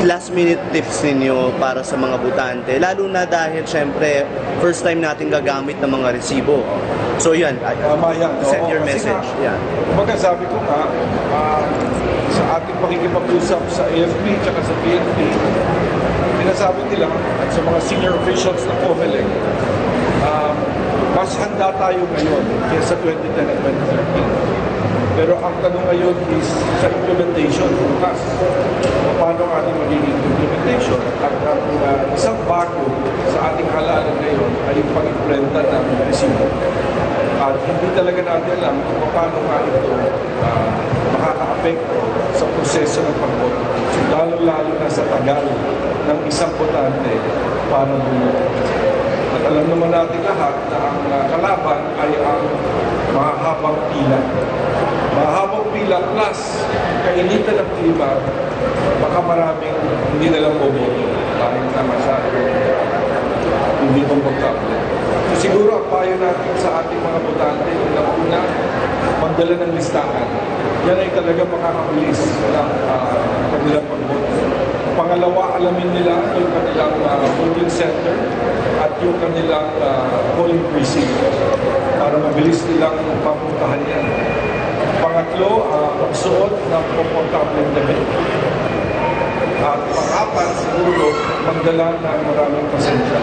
last minute tips ninyo para sa mga butante? Lalo na dahil syempre first time natin gagamit ng mga resibo. So yan, Tama yan. send Oo, your kasi message. nga, Yan. Kumbaga sabi ko nga, ah, sa ating pakikipag-usap sa AFP at sa PNP, pinasabi nila at sa mga senior officials ng COMELEC, um, mas handa tayo ngayon kaysa 2010 at 2013. Pero ang tanong ngayon is sa implementation bukas. Ating magiging implementation? At ang uh, isang bago sa ating halalan ngayon ay yung pag-implementa ng resibo. At hindi talaga natin alam kung paano nga ito uh, makaka-apekto sa proseso ng pagboto. So, lalo-lalo na sa tagal ng isang botante para bumuto. At alam naman natin lahat na ang uh, kalaban ay ang mahabang pila. Mahabang pila plus kainitan ng klima, baka maraming hindi na lang boboto dahil na masyado hindi komportable. So siguro ang payo natin sa ating mga botante, una-una, magdala ng listahan. Yan ay talaga makakabilis ng uh, kanilang pagboto. Pangalawa, alamin nila yung kanilang uh, voting center at yung kanilang uh, polling precinct para mabilis nilang papuntahan yan. Pangatlo, uh, magsuot ng komportable damit. At pang-apat, siguro, magdala ng maraming pasensya.